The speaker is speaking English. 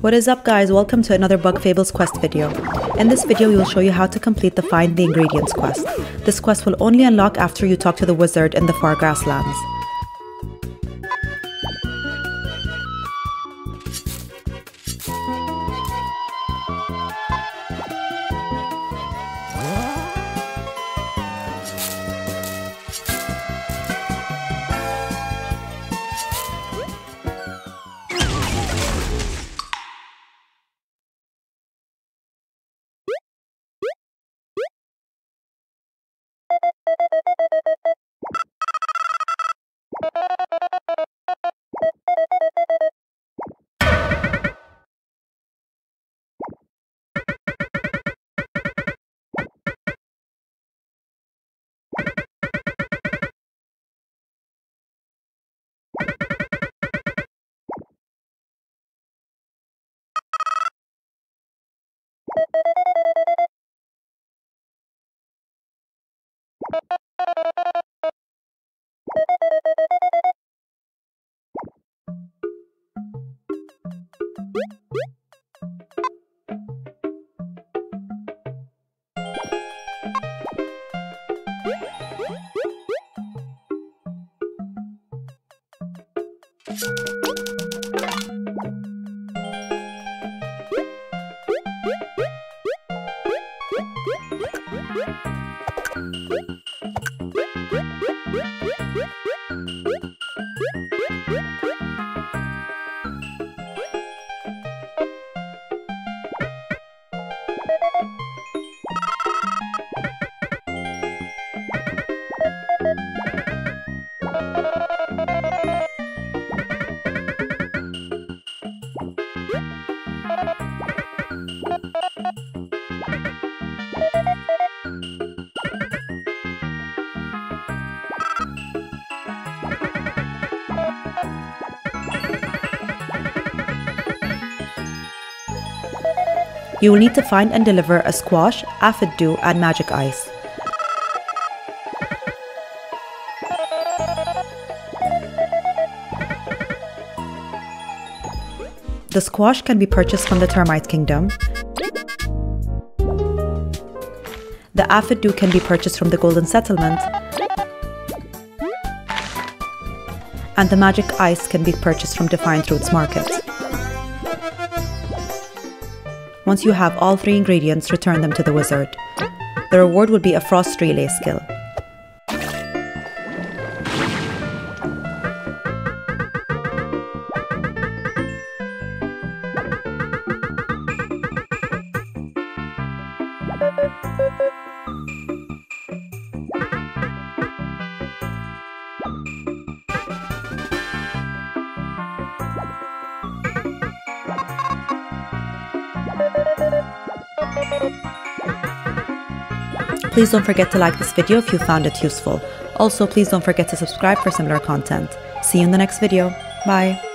What is up guys, welcome to another Bug Fables quest video. In this video we will show you how to complete the Find the Ingredients quest. This quest will only unlock after you talk to the wizard in the far grasslands. Thank you. You will need to find and deliver a squash, aphid dew, and magic ice. The squash can be purchased from the Termite Kingdom. The aphid dew can be purchased from the Golden Settlement. And the magic ice can be purchased from Defiant Roots Market. Once you have all three ingredients, return them to the wizard. The reward will be a frost relay skill. Please don't forget to like this video if you found it useful. Also, please don't forget to subscribe for similar content. See you in the next video. Bye.